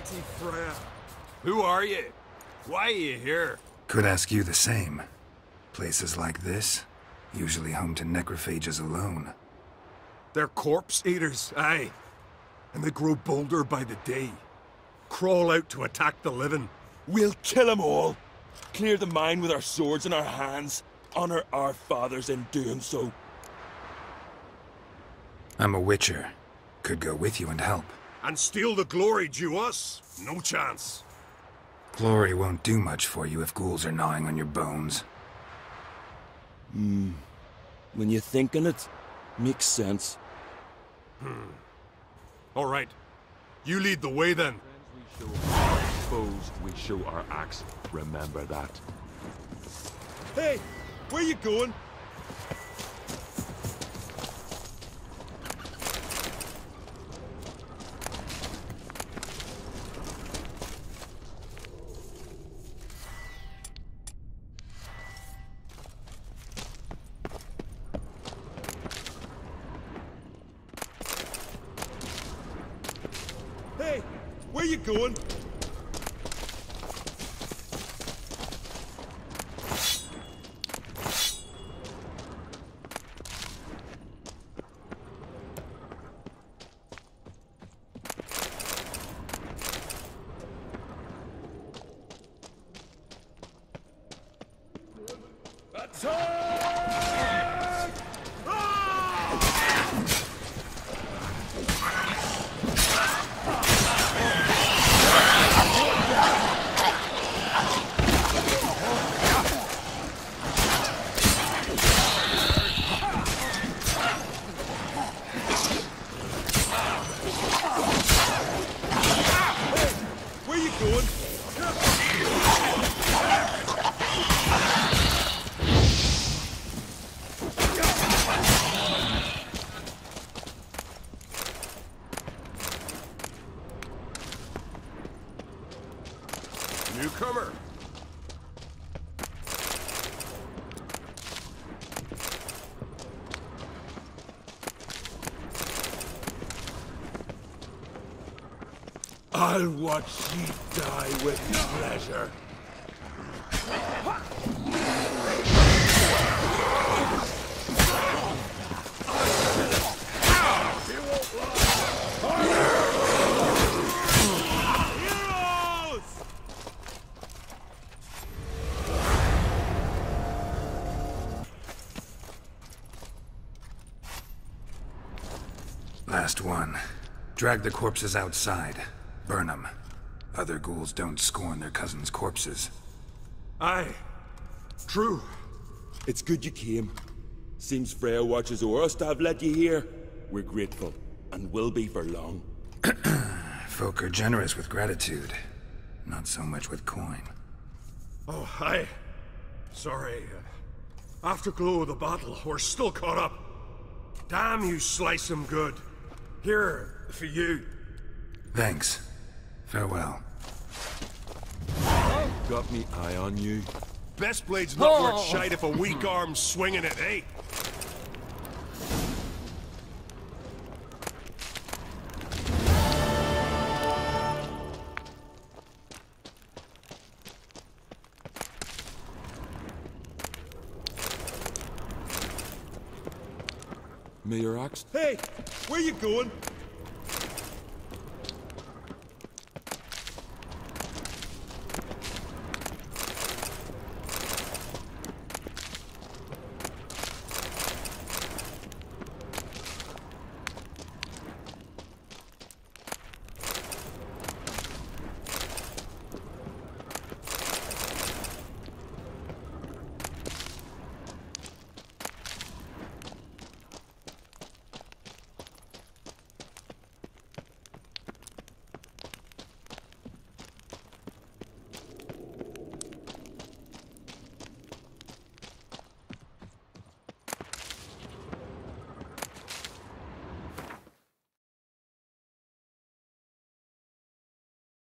mighty Freya. Who are you? Why are you here? Could ask you the same. Places like this, usually home to necrophages alone. They're corpse eaters, aye. And they grow bolder by the day. Crawl out to attack the living. We'll kill them all. Clear the mine with our swords in our hands. Honor our fathers in doing so. I'm a witcher. Could go with you and help. And steal the glory due us? No chance. Glory won't do much for you if ghouls are gnawing on your bones. Hmm. When you're thinking it, makes sense. Hmm. All right. You lead the way then. We show our foes, we show our axe. Remember that. Hey, where you going? Hey, you going? Where you going? Newcomer. I'll watch ye die with pleasure. Last one. Drag the corpses outside. Burn them. Other ghouls don't scorn their cousins' corpses. Aye. True. It's good you came. Seems Freya watches over us to have let you here. We're grateful, and will be for long. Folk are generous with gratitude. Not so much with coin. Oh, aye. Sorry. uh, Afterglow of the battle, we're still caught up. Damn, you slice 'em good. Here, for you. Thanks. Farewell. Got me eye on you. Best blade's not worth shite if a weak arm's swinging it, eh? May your axe. Hey, where you going?